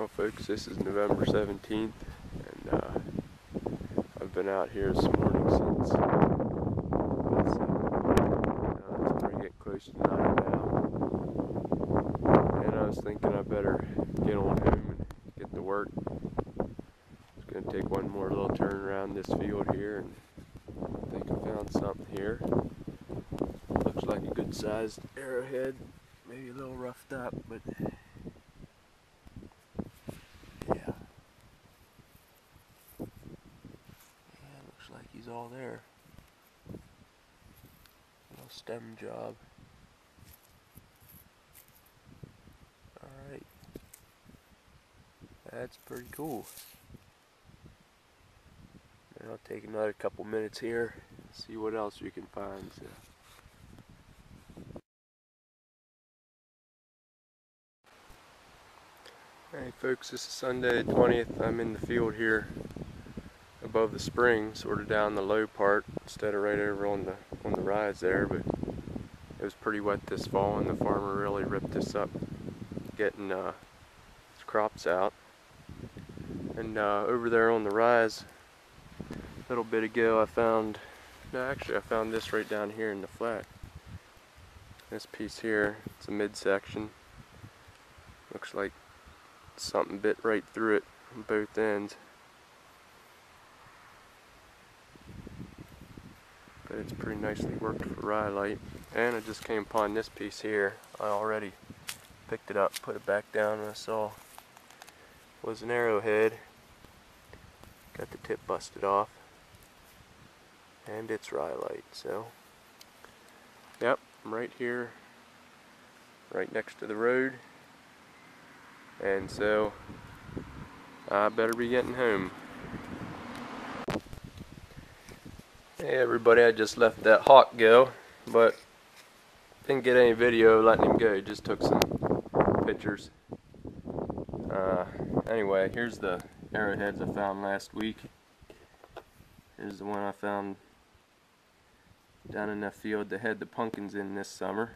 Well folks, this is November 17th and uh, I've been out here this morning since uh, it's pretty getting close to 9 now and I was thinking I better get on home and get to work. Just gonna take one more little turn around this field here and I think I found something here. Looks like a good sized arrowhead, maybe a little roughed up but yeah. Yeah, looks like he's all there. Little stem job. Alright. That's pretty cool. And I'll take another couple minutes here, see what else we can find. So. Hey folks, this is Sunday the 20th. I'm in the field here above the spring, sort of down the low part instead of right over on the on the rise there, but it was pretty wet this fall and the farmer really ripped this up getting uh, his crops out. And uh, over there on the rise a little bit ago I found, no actually I found this right down here in the flat. This piece here, it's a midsection. Looks like something bit right through it on both ends. But it's pretty nicely worked for rhyolite. And I just came upon this piece here. I already picked it up, put it back down, and I saw was an arrowhead. Got the tip busted off. And it's rhyolite, so yep, I'm right here, right next to the road and so I better be getting home. Hey everybody, I just left that hawk go, but didn't get any video letting him go, just took some pictures. Uh, anyway, here's the arrowheads I found last week. Here's the one I found down in that field that had the pumpkins in this summer.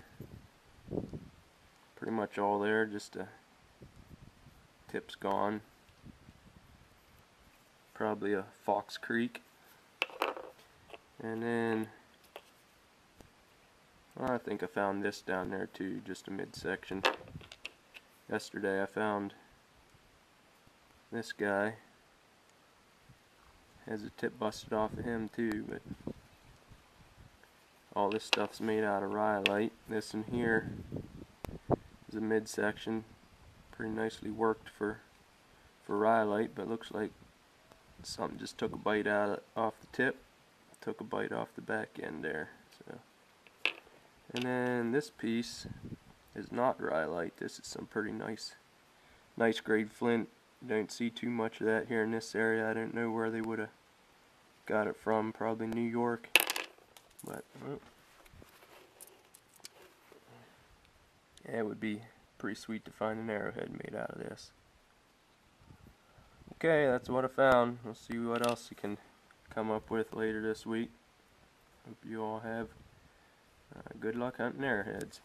Pretty much all there, just tip's gone. Probably a Fox Creek. And then I think I found this down there too, just a midsection. Yesterday I found this guy. Has a tip busted off of him too, but all this stuff's made out of rhyolite. This in here is a midsection pretty nicely worked for for rhyolite but looks like something just took a bite out of, off the tip took a bite off the back end there so and then this piece is not rhyolite this is some pretty nice nice grade flint don't see too much of that here in this area I don't know where they would have got it from probably New York but well, yeah, it would be pretty sweet to find an arrowhead made out of this. Okay, that's what I found. We'll see what else you can come up with later this week. Hope you all have uh, good luck hunting arrowheads.